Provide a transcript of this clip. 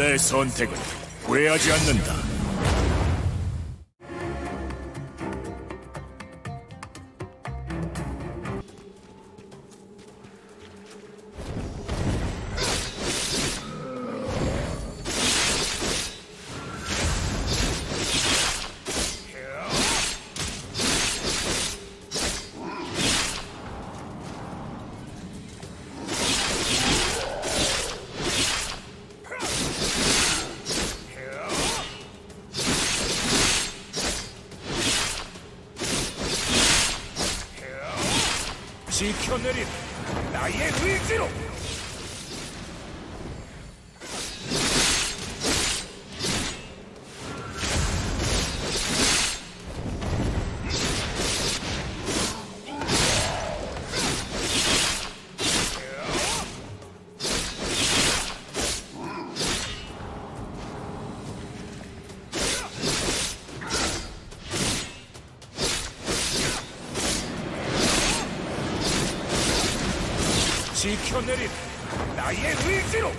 나의 선택은 후회하지 않는다. 지켜내린 나의 의지로 지켜내린 나의 의지로